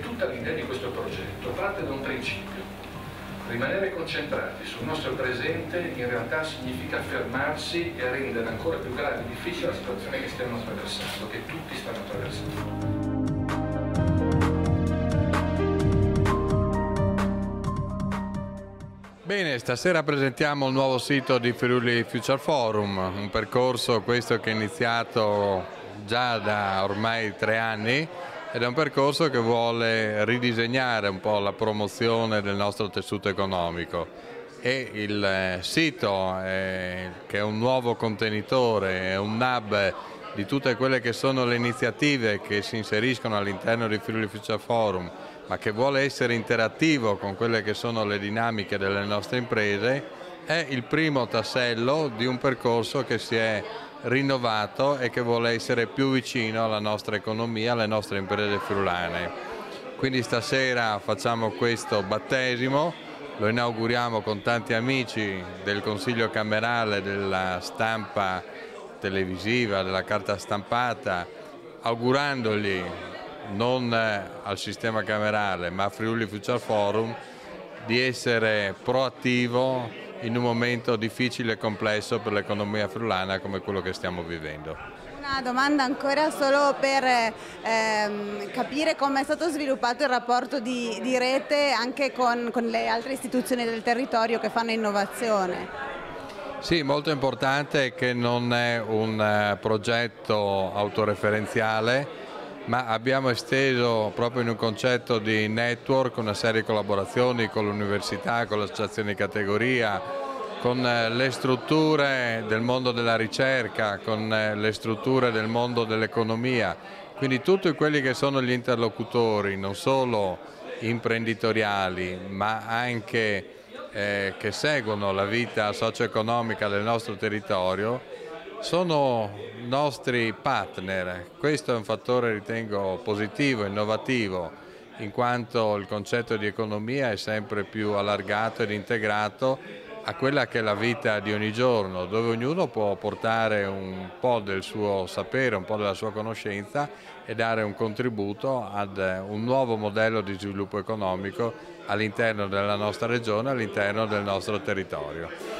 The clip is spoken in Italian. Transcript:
tutta l'idea di questo progetto parte da un principio. Rimanere concentrati sul nostro presente in realtà significa fermarsi e rendere ancora più grave e difficile la situazione che stiamo attraversando, che tutti stanno attraversando. Bene, stasera presentiamo il nuovo sito di Friuli Future Forum, un percorso questo che è iniziato già da ormai tre anni ed è un percorso che vuole ridisegnare un po' la promozione del nostro tessuto economico. E il eh, sito è, che è un nuovo contenitore, è un hub di tutte quelle che sono le iniziative che si inseriscono all'interno di Friuli Future Forum ma che vuole essere interattivo con quelle che sono le dinamiche delle nostre imprese, è il primo tassello di un percorso che si è rinnovato e che vuole essere più vicino alla nostra economia, alle nostre imprese friulane. Quindi stasera facciamo questo battesimo, lo inauguriamo con tanti amici del Consiglio Camerale della stampa televisiva, della carta stampata, augurandogli non eh, al sistema camerale ma a Friuli Future Forum di essere proattivo in un momento difficile e complesso per l'economia friulana come quello che stiamo vivendo. Una domanda ancora solo per ehm, capire come è stato sviluppato il rapporto di, di rete anche con, con le altre istituzioni del territorio che fanno innovazione. Sì, molto importante che non è un eh, progetto autoreferenziale, ma abbiamo esteso proprio in un concetto di network una serie di collaborazioni con l'università, con le associazioni di categoria, con eh, le strutture del mondo della ricerca, con eh, le strutture del mondo dell'economia, quindi tutti quelli che sono gli interlocutori, non solo imprenditoriali, ma anche eh, che seguono la vita socio-economica del nostro territorio, sono nostri partner, questo è un fattore ritengo positivo, innovativo, in quanto il concetto di economia è sempre più allargato ed integrato a quella che è la vita di ogni giorno, dove ognuno può portare un po' del suo sapere, un po' della sua conoscenza e dare un contributo ad un nuovo modello di sviluppo economico all'interno della nostra regione, all'interno del nostro territorio.